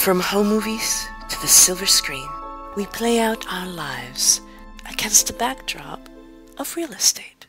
From home movies to the silver screen, we play out our lives against the backdrop of real estate.